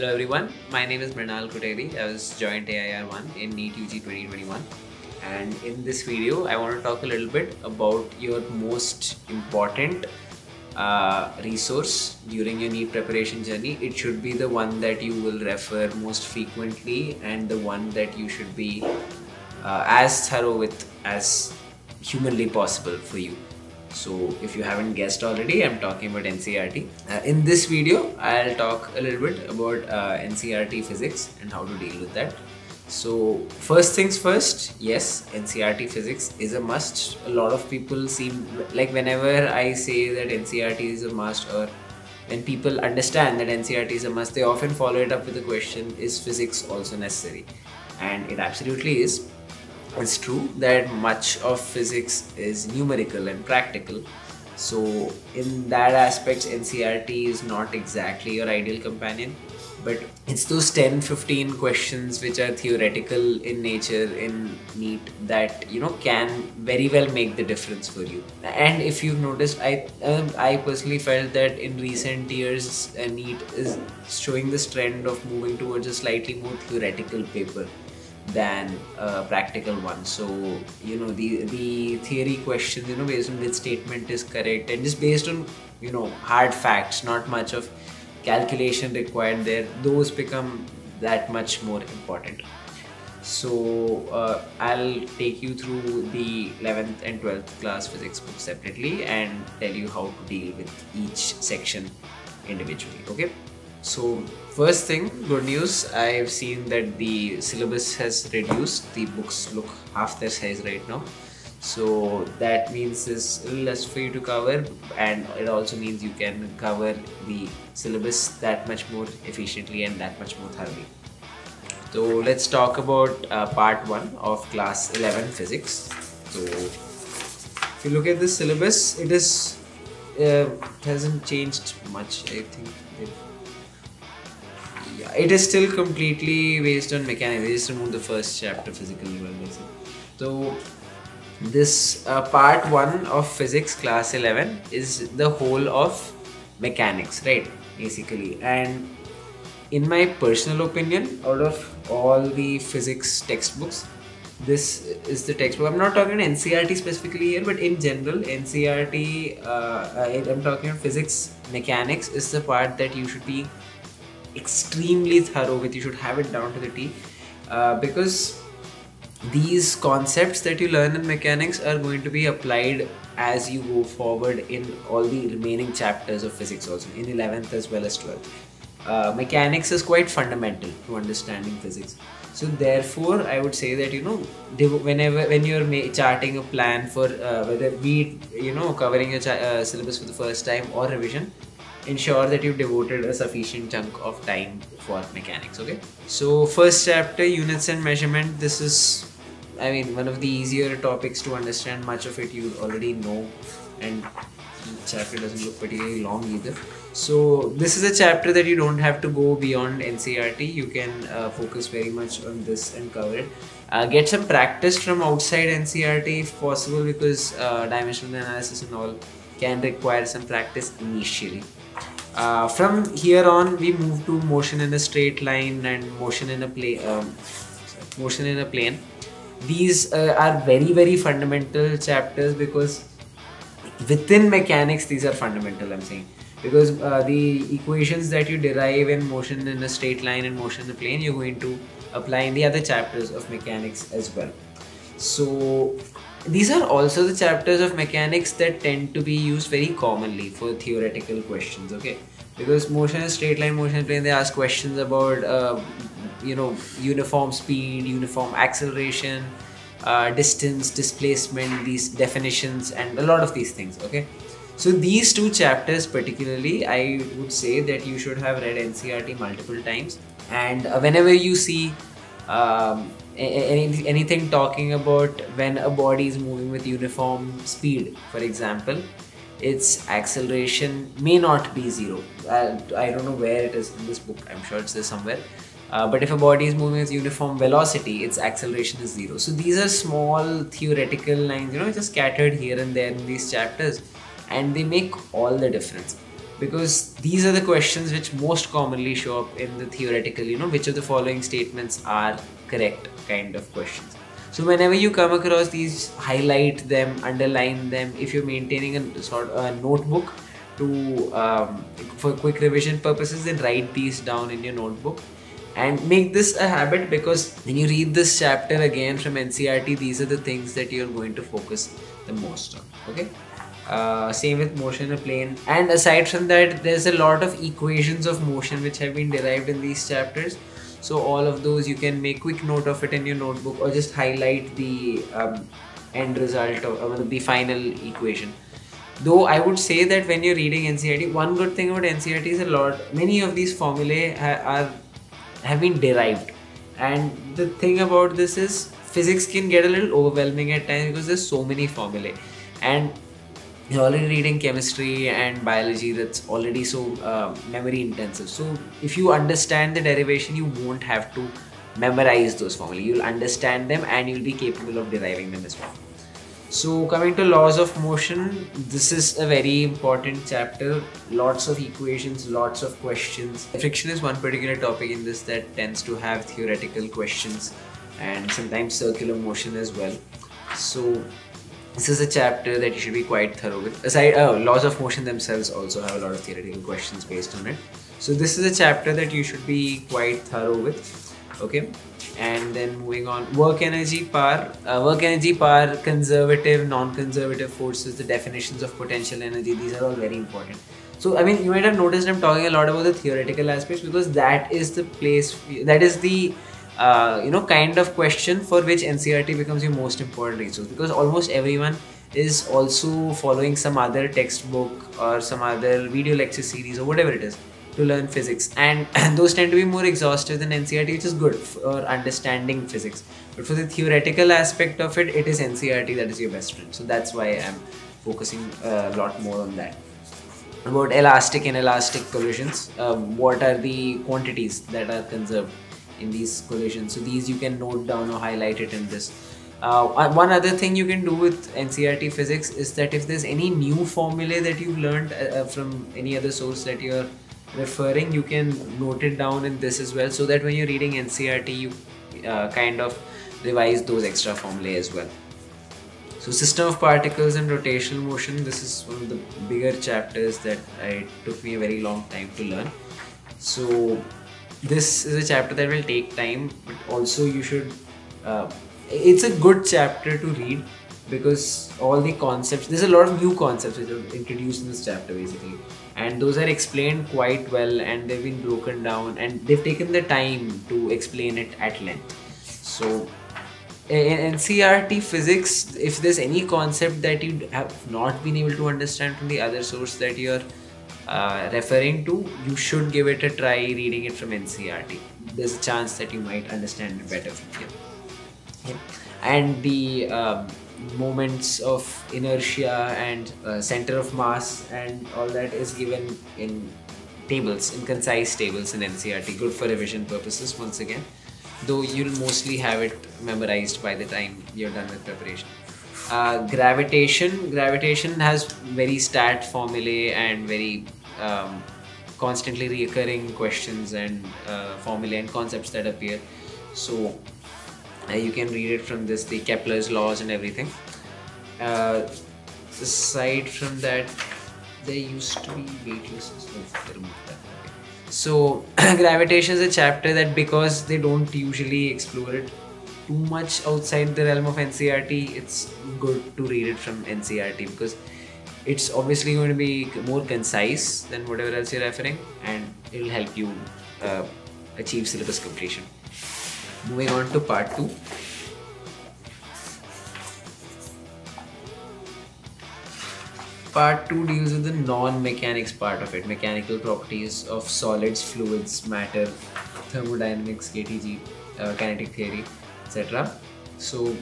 Hello everyone, my name is Mrinal Kutteri. I was joined AIR1 in NEET UG 2021 and in this video I want to talk a little bit about your most important uh, resource during your NEET preparation journey. It should be the one that you will refer most frequently and the one that you should be uh, as thorough with as humanly possible for you. So if you haven't guessed already, I'm talking about NCERT. Uh, in this video, I'll talk a little bit about uh, NCERT physics and how to deal with that. So first things first, yes, NCERT physics is a must. A lot of people seem like whenever I say that NCERT is a must or when people understand that NCERT is a must, they often follow it up with the question, is physics also necessary? And it absolutely is it's true that much of physics is numerical and practical. So in that aspect ncert is not exactly your ideal companion. But it's those 10 15 questions which are theoretical in nature in NEET that you know can very well make the difference for you. And if you've noticed i um, i personally felt that in recent years uh, NEET is showing this trend of moving towards a slightly more theoretical paper than a practical one. So you know the the theory questions, you know, based on which statement is correct, and just based on you know hard facts, not much of calculation required there. Those become that much more important. So uh, I'll take you through the 11th and 12th class physics book separately and tell you how to deal with each section individually. Okay. So first thing, good news. I've seen that the syllabus has reduced. The books look half their size right now. So that means there's less for you to cover, and it also means you can cover the syllabus that much more efficiently and that much more thoroughly. So let's talk about uh, part one of class 11 physics. So if you look at the syllabus, it is uh, hasn't changed much. I think. It, it is still completely based on mechanics. They just removed the first chapter, physical evaluation. So this uh, part one of physics class 11 is the whole of mechanics, right? Basically, and in my personal opinion, out of all the physics textbooks, this is the textbook. I'm not talking NCERT specifically here, but in general, NCERT, uh, I'm talking physics mechanics is the part that you should be extremely thorough with you should have it down to the t uh, because these concepts that you learn in mechanics are going to be applied as you go forward in all the remaining chapters of physics also in 11th as well as 12th uh, mechanics is quite fundamental to understanding physics. So therefore i would say that you know whenever when you're charting a plan for uh, whether be you know covering a uh, syllabus for the first time or revision ensure that you've devoted a sufficient chunk of time for mechanics okay? So first chapter units and measurement. This is i mean one of the easier topics to understand. Much of it you already know and chapter doesn't look particularly long either. So this is a chapter that you don't have to go beyond ncert you can uh, focus very much on this and cover it. Uh, get some practice from outside ncert if possible because uh, dimensional analysis and all can require some practice initially uh, from here on, we move to motion in a straight line and motion in a plane. Um, motion in a plane. These uh, are very very fundamental chapters because within mechanics these are fundamental. I'm saying because uh, the equations that you derive in motion in a straight line and motion in a plane, you're going to apply in the other chapters of mechanics as well. So these are also the chapters of mechanics that tend to be used very commonly for theoretical questions okay? Because motion is straight line motion plane they ask questions about uh, you know uniform speed uniform acceleration uh, distance displacement these definitions and a lot of these things okay? So these two chapters particularly i would say that you should have read ncert multiple times and uh, whenever you see um, any, anything talking about when a body is moving with uniform speed for example its acceleration may not be zero. I, I don't know where it is in this book. I'm sure it's there somewhere. Uh, but if a body is moving with uniform velocity its acceleration is zero. So these are small theoretical lines you know just scattered here and there in these chapters and they make all the difference. Because these are the questions which most commonly show up in the theoretical, you know, which of the following statements are correct kind of questions. So whenever you come across these, highlight them, underline them. If you're maintaining a sort of a notebook to um, for quick revision purposes, then write these down in your notebook and make this a habit because when you read this chapter again from NCERT, these are the things that you're going to focus the most on. Okay. Uh, same with motion in a plane. And aside from that there's a lot of equations of motion which have been derived in these chapters. So all of those you can make quick note of it in your notebook or just highlight the um, end result of uh, the final equation. Though i would say that when you're reading ncert one good thing about ncert is a lot many of these formulae ha- are have been derived. And the thing about this is physics can get a little overwhelming at times because there's so many formulae. And you're already reading chemistry and biology that's already so uh, memory intensive. So if you understand the derivation you won't have to memorize those formulae. You'll understand them and you'll be capable of deriving them as well. So coming to laws of motion this is a very important chapter. Lots of equations lots of questions. Friction is one particular topic in this that tends to have theoretical questions and sometimes circular motion as well. So this is a chapter that you should be quite thorough with. Aside, oh, laws of motion themselves also have a lot of theoretical questions based on it. So this is a chapter that you should be quite thorough with. Okay, and then moving on, work energy power, uh, work energy power, conservative, non-conservative forces, the definitions of potential energy. These are all very important. So I mean, you might have noticed I'm talking a lot about the theoretical aspects because that is the place, that is the uh, you know kind of question for which NCERT becomes your most important resource. Because almost everyone is also following some other textbook or some other video lecture series or whatever it is to learn physics. And, those tend to be more exhaustive than NCERT which is good for understanding physics. But for the theoretical aspect of it it is NCERT that is your best friend. So that's why I'm focusing a lot more on that. About elastic and elastic collisions um, what are the quantities that are conserved in these collisions. So these you can note down or highlight it in this. Uh, one other thing you can do with NCERT physics is that if there's any new formulae that you've learned uh, uh, from any other source that you're referring, you can note it down in this as well so that when you're reading NCERT, you uh, kind of revise those extra formulae as well. So system of particles and rotational motion, this is one of the bigger chapters that it took me a very long time to learn. So this is a chapter that will take time but also you should uh, it's a good chapter to read because all the concepts there's a lot of new concepts which are introduced in this chapter basically. And those are explained quite well and they've been broken down and they've taken the time to explain it at length. So in NCERT physics if there's any concept that you have not been able to understand from the other source that you're uh, referring to, you should give it a try reading it from NCERT. There's a chance that you might understand it better from here. And the um, moments of inertia and uh, center of mass and all that is given in tables, in concise tables in NCERT. Good for revision purposes once again. Though you'll mostly have it memorized by the time you're done with preparation. Uh, gravitation gravitation has very stat formulae and very um, constantly recurring questions and uh, formulae and concepts that appear. So uh, you can read it from this, the Kepler's laws and everything. Uh, aside from that, there used to be weightlessness. So gravitation is a chapter that because they don't usually explore it too much outside the realm of NCERT, it's good to read it from NCERT because it's obviously going to be more concise than whatever else you're referring and it will help you uh, achieve syllabus completion. Moving on to part 2. Part 2 deals with the non-mechanics part of it, mechanical properties of solids, fluids, matter, thermodynamics, KTG, uh, kinetic theory, etc. So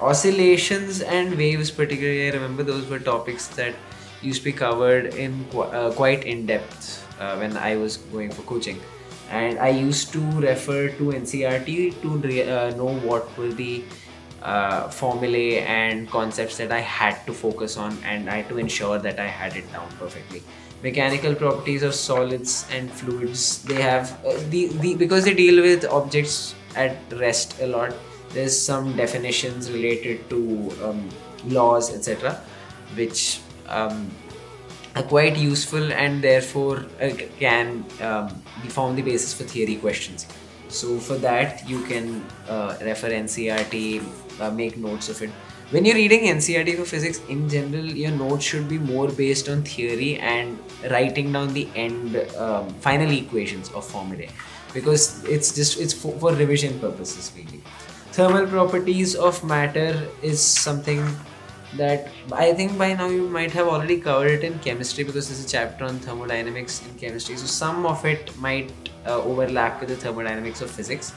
oscillations and waves particularly i remember those were topics that used to be covered in qu uh, quite in depth uh, when i was going for coaching and i used to refer to ncert to uh, know what were the uh, formulae and concepts that i had to focus on and i had to ensure that i had it down perfectly mechanical properties of solids and fluids. They have uh, the, the because they deal with objects at rest a lot. There's some definitions related to um, laws, etc., which um, are quite useful and therefore uh, can um, form the basis for theory questions. So for that, you can uh, refer NCERT, uh, make notes of it. When you're reading NCERT for physics, in general, your notes should be more based on theory and writing down the end um, final equations of formulae because it's just it's for, for revision purposes really. Thermal properties of matter is something that I think by now you might have already covered it in chemistry because there's a chapter on thermodynamics in chemistry. So some of it might uh, overlap with the thermodynamics of physics.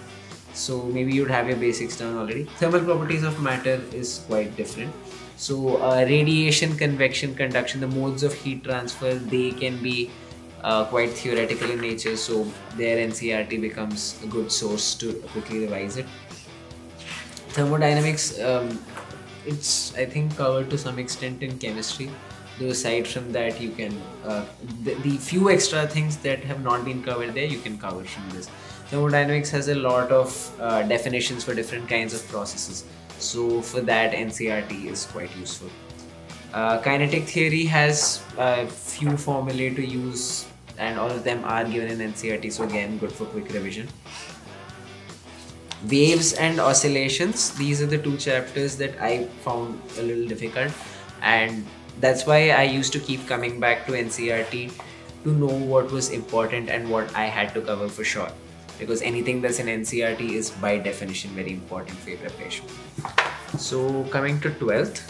So maybe you'd have your basics done already. Thermal properties of matter is quite different. So uh, radiation, convection, conduction, the modes of heat transfer, they can be uh, quite theoretical in nature. So their NCERT becomes a good source to quickly revise it. Thermodynamics, um, it's I think covered to some extent in chemistry. Though aside from that you can uh, the, the, few extra things that have not been covered there you can cover from this. Thermodynamics has a lot of uh, definitions for different kinds of processes. So for that ncert is quite useful. Uh, kinetic theory has a few formulae to use and all of them are given in ncert so again good for quick revision waves and oscillations. These are the two chapters that i found a little difficult. And that's why i used to keep coming back to ncert to know what was important and what i had to cover for sure. Because anything that's in ncert is by definition very important for your preparation. So coming to 12th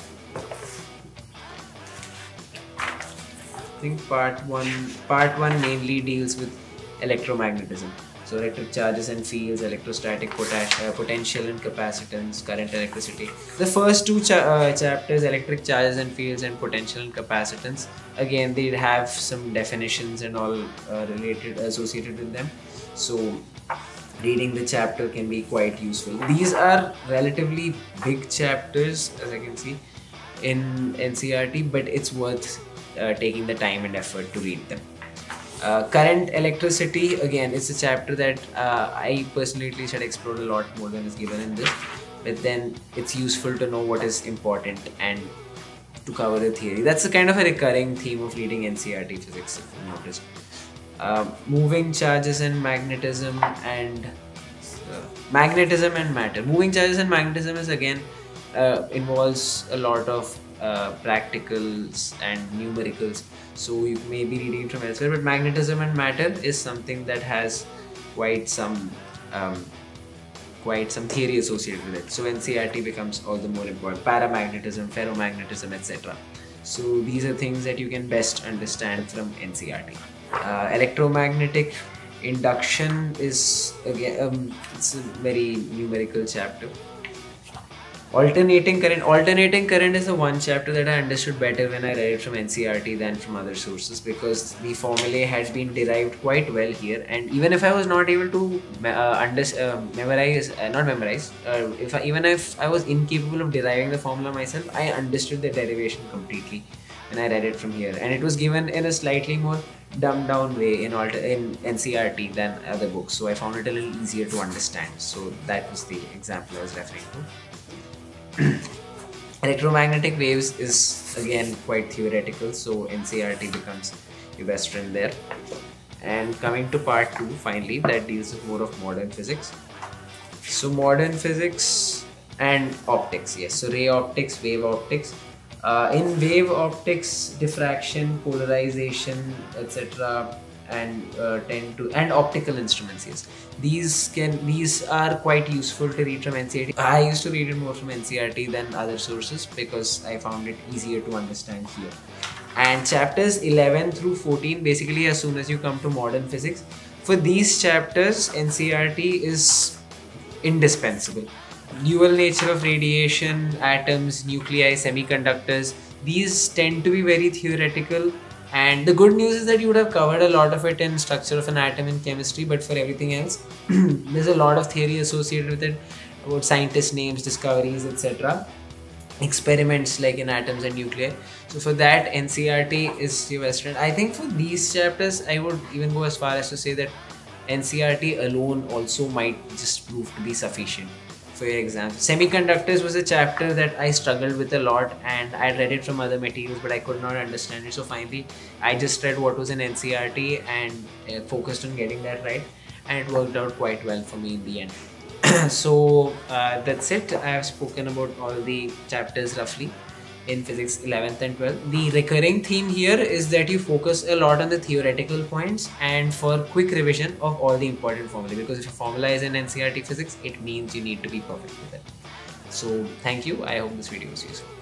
I think part one part one mainly deals with electromagnetism so electric charges and fields, electrostatic uh, potential and capacitance, current electricity. The first two cha uh, chapters, electric charges and fields and potential and capacitance, again they have some definitions and all uh, related associated with them. So reading the chapter can be quite useful. These are relatively big chapters as I can see in NCERT, but it's worth uh, taking the time and effort to read them. Uh, current electricity again it's a chapter that uh, I personally at least had explored a lot more than is given in this but then it's useful to know what is important and to cover the theory. That's a kind of a recurring theme of reading NCERT physics if you uh, moving charges and magnetism and uh, magnetism and matter. Moving charges and magnetism is again uh, involves a lot of uh, practicals and numericals. So you may be reading it from elsewhere but magnetism and matter is something that has quite some um, quite some theory associated with it. So ncert becomes all the more important paramagnetism ferromagnetism etc so these are things that you can best understand from ncert uh, electromagnetic induction is again um, it's a very numerical chapter Alternating current. Alternating current is the one chapter that I understood better when I read it from NCERT than from other sources because the formulae had been derived quite well here. And even if I was not able to uh, under, uh, memorize, uh, not memorize, uh, if I, even if I was incapable of deriving the formula myself, I understood the derivation completely when I read it from here. And it was given in a slightly more dumbed down way in alter in NCERT than other books. So I found it a little easier to understand. So that was the example I was referring to. electromagnetic waves is again quite theoretical so NCERT becomes your best friend there. And coming to part 2 finally that deals with more of modern physics. So modern physics and optics yes. So ray optics wave optics. Uh, in wave optics diffraction polarization etc and uh, tend to and optical instruments yes. These can these are quite useful to read from NCERT I used to read it more from NCERT than other sources because I found it easier to understand here. And chapters 11 through 14 basically as soon as you come to modern physics for these chapters NCERT is indispensable. Dual nature of radiation atoms nuclei semiconductors these tend to be very theoretical and the good news is that you would have covered a lot of it in structure of an atom in chemistry, but for everything else, there's a lot of theory associated with it about scientists' names, discoveries, etc. experiments like in atoms and nuclei. So for that, NCERT is your best friend. I think for these chapters, I would even go as far as to say that NCERT alone also might just prove to be sufficient for your exam. Semiconductors was a chapter that I struggled with a lot and I read it from other materials but I could not understand it. So finally, I just read what was in NCERT and uh, focused on getting that right and it worked out quite well for me in the end. so uh, that's it. I have spoken about all the chapters roughly in physics 11th and 12th. The recurring theme here is that you focus a lot on the theoretical points and for quick revision of all the important formula because if a formula is in NCERT physics, it means you need to be perfect with it. So thank you. I hope this video was useful.